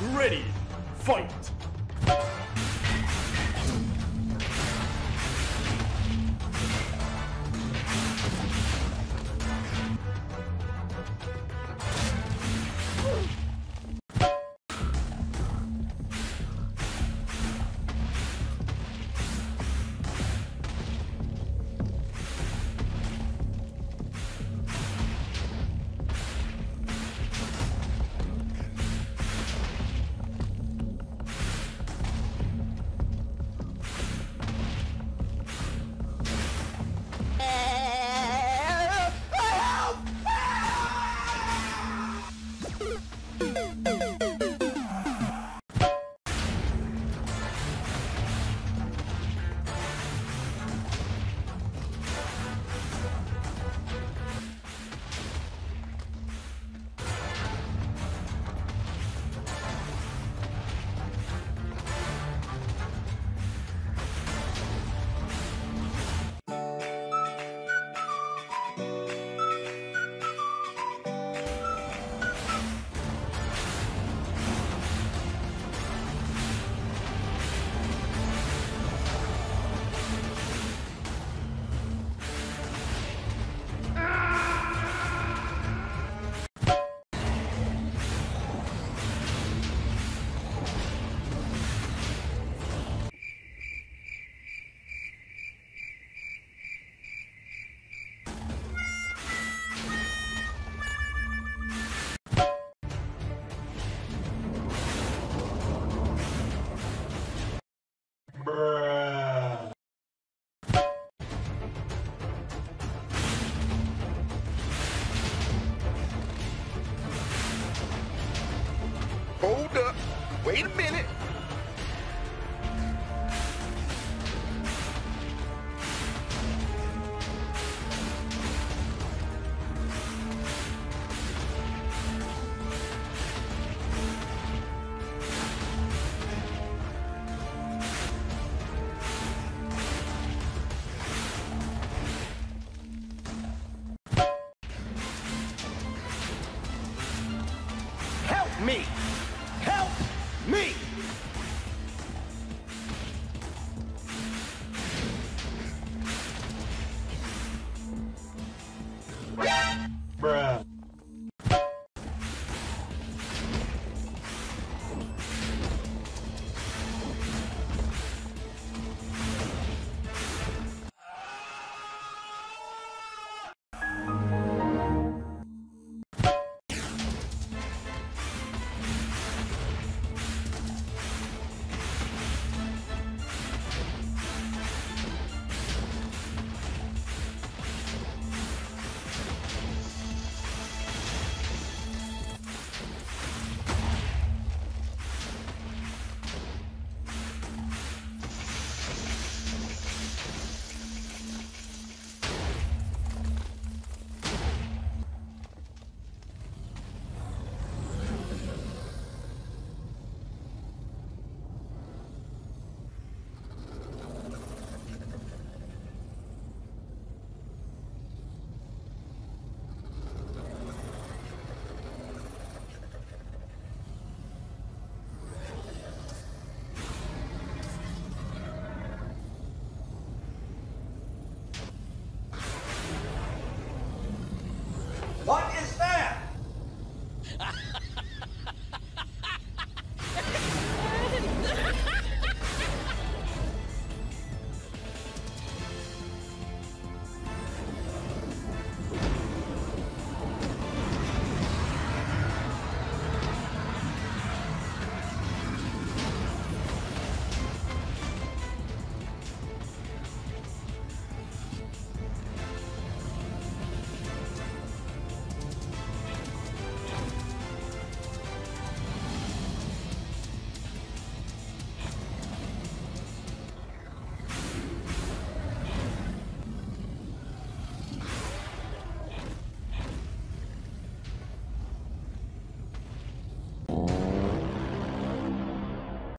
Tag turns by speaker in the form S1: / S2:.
S1: Ready, fight!
S2: Wait a minute.
S1: Help me! Me!